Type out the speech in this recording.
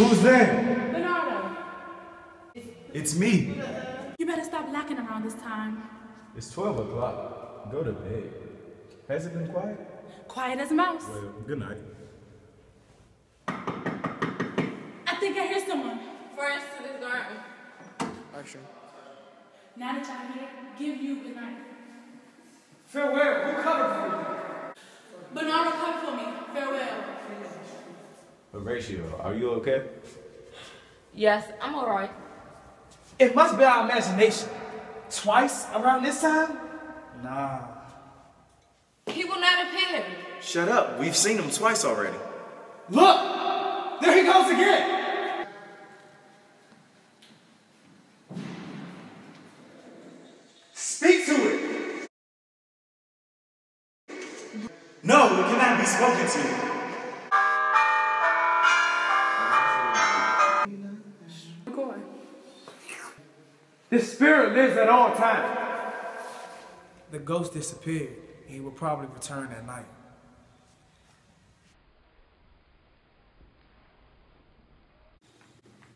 Who's there? Bernardo, It's me. you better stop lacking around this time. It's 12 o'clock. Go to bed. Has it been quiet? Quiet as a mouse. Well, good night. I think I hear someone. First to this garden. Action. Now that y'all here, give you good night. Farewell. Who covered for you? Bernardo, come for me. Farewell. Horatio, are you okay? Yes, I'm alright. It must be our imagination. Twice around this time? Nah. He will not appear. Shut up. We've seen him twice already. Look! There he goes again! Speak to it! No, it cannot be spoken to. This spirit lives at all times. The ghost disappeared. He will probably return at night.